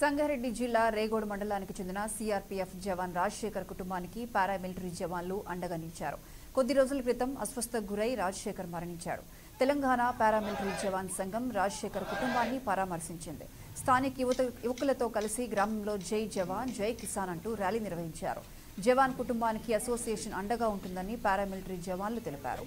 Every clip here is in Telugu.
సంగారెడ్డి జిల్లా రేగోడ్ మండలానికి చెందిన సీఆర్పీఎఫ్ జవాన్ రాజశేఖర్ కుటుంబానికి పారామిలిటరీ జవాన్లు అండగా నిలిచారు. కొద్ది రోజుల క్రితం అస్వస్థకు గురై రాజశేఖర్ మరణించాడు. తెలంగాణ పారామిలిటరీ జవాన్ సంఘం రాజశేఖర్ కుటుంబాన్ని పరామర్శించింది. స్థానిక యువత యువకులతో కలిసి గ్రామంలో జై జవాన్ జై కిసాన్ అంటూ ర్యాలీ నిర్వహించారు. జవాన్ కుటుంబానికి అసోసియేషన్ అండగా ఉంటుందని పారామిలిటరీ జవాన్లు తెలిపారు.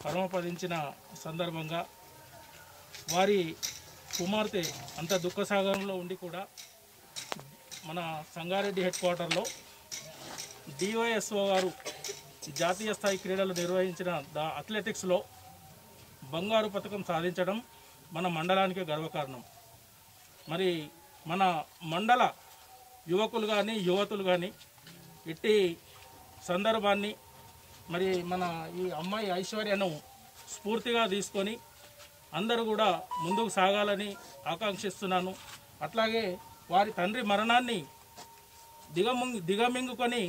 పరమపదించిన సందర్భంగా వారి కుమార్తె అంత దుఃఖసాగరంలో ఉండి కూడా మన సంగారెడ్డి హెడ్ క్వార్టర్లో డివైఎస్ఓ గారు జాతీయ స్థాయి క్రీడలు నిర్వహించిన ద అథ్లెటిక్స్లో బంగారు పథకం సాధించడం మన మండలానికి గర్వకారణం. మరి మన మండల యువకులు కానీ యువతులు కానీ ఇట్టి సందర్భాన్ని మరి మన ఈ అమ్మాయి ఐశ్వర్యను స్ఫూర్తిగా తీసుకొని అందరూ కూడా ముందుకు సాగాలని ఆకాంక్షిస్తున్నాను. అట్లాగే వారి తండ్రి మరణాన్ని దిగమింగ్ దిగమింగుకొని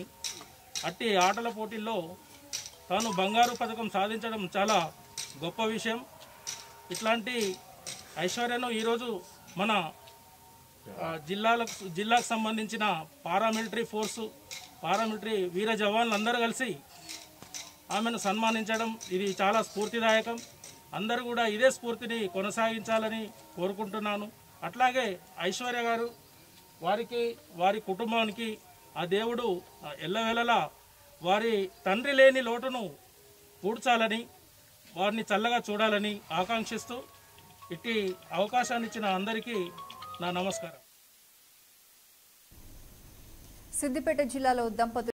అట్టి ఆటల పోటీల్లో తాను బంగారు పథకం సాధించడం చాలా గొప్ప విషయం. ఇట్లాంటి ఐశ్వర్యను ఈరోజు మన జిల్లాలకు జిల్లాకు సంబంధించిన పారామిలిటరీ ఫోర్సు పారామిలిటరీ వీర జవాన్లు అందరూ కలిసి ఆమెను సన్మానించడం ఇది చాలా స్ఫూర్తిదాయకం. అందరూ కూడా ఇదే స్ఫూర్తిని కొనసాగించాలని కోరుకుంటున్నాను. అట్లాగే ఐశ్వర్య గారు వారికి వారి కుటుంబానికి ఆ దేవుడు ఆ, ఎల్లవేళలా వారి తండ్రి లేని లోటును పూడ్చాలని వారిని చల్లగా చూడాలని ఆకాంక్షిస్తూ ఇట్టి అవకాశాన్ని ఇచ్చిన అందరికీ నా నమస్కారం. సిద్దిపేట జిల్లాలో దంపతులు